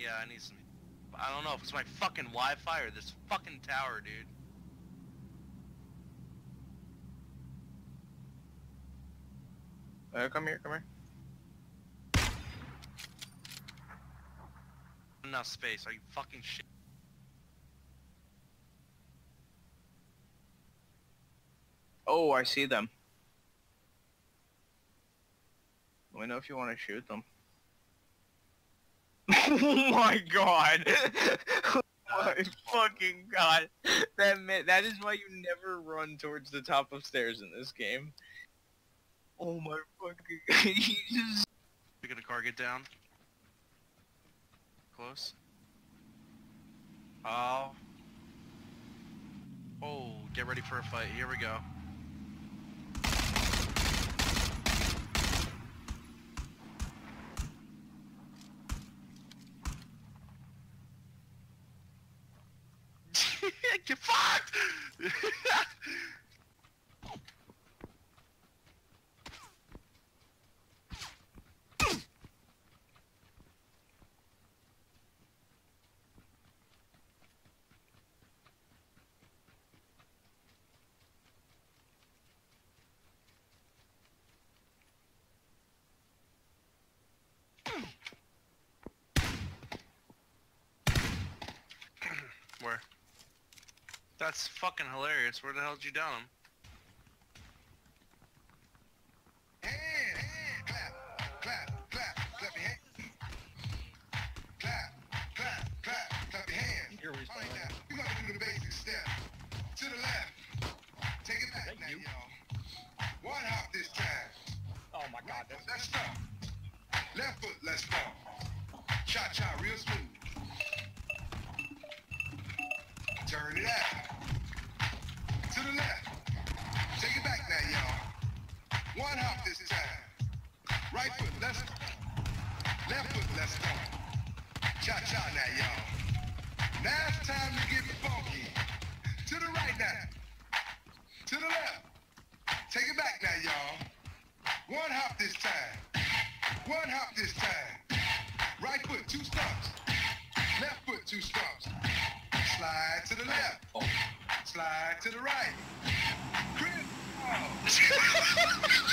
Yeah, I need some. I don't know if it's my fucking Wi-Fi or this fucking tower, dude. Uh, come here, come here. Enough space. Are you fucking shit? Oh, I see them. Let me know if you want to shoot them. Oh my god! my fucking god! That ma- that is why you never run towards the top of stairs in this game. Oh my fucking you just You're car get down. Close. Oh. Oh, get ready for a fight. Here we go. get fucked! Where? That's fucking hilarious. Where the hell did you down him? Hands, clap, clap, clap, clap your hands. Clap, clap, clap, clap your hands. Here we Right start. now, we gonna do the basic step. To the left. Take it back Thank now, you. y'all. One hop this time. Oh my god, Right that's foot, let's start. Left foot, let's start. Cha cha, real smooth. Turn it out. The left. Take it back now, y'all. One hop this time. Right foot, Left foot, let's start. Cha cha now, y'all. Now it's time to get funky. To the right now. To the left. Take it back now, y'all. One hop this time. One hop this time. Right foot, two stumps. Left foot, two stumps. Slide to the left. Oh. Slide to the right. Chris.